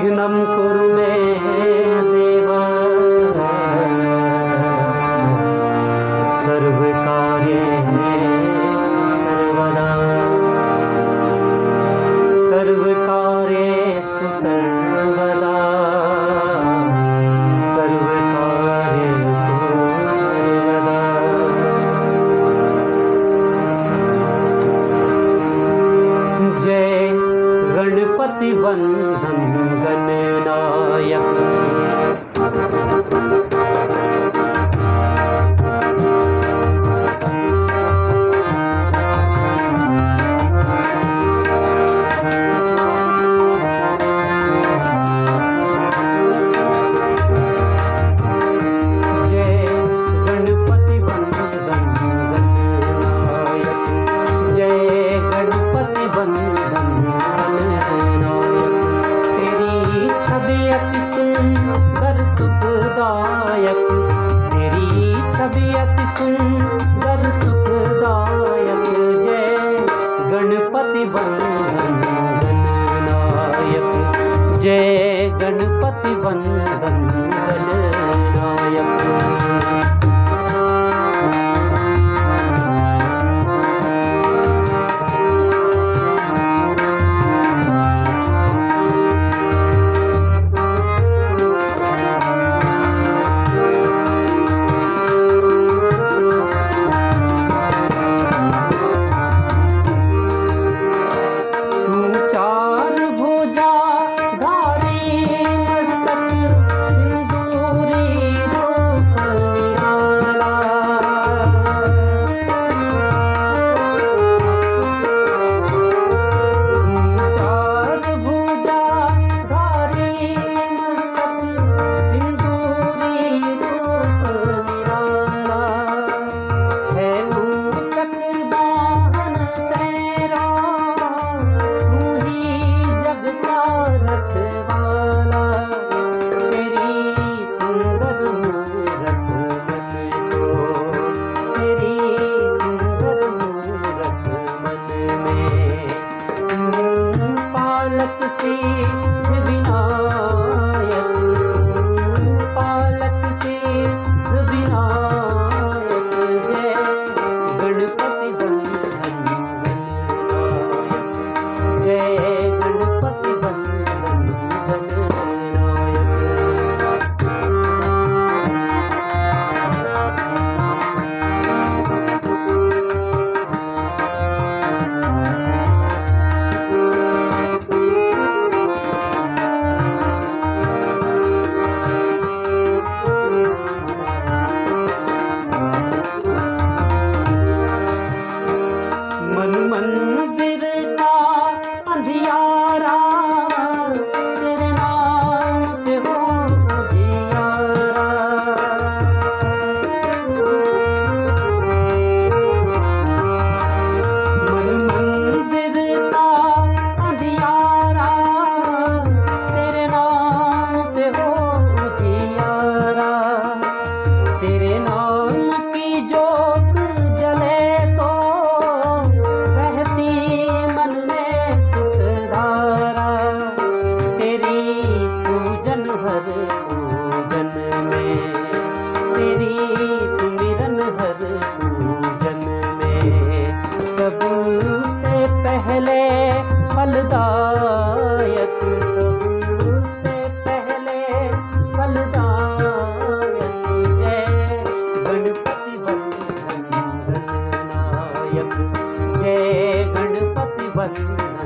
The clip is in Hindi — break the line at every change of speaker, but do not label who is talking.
বিঘ্নম सबसे पहले फलदायक सबसे पहले फलदायक। जय गणपति बंधन नायक जय गणपति बंधन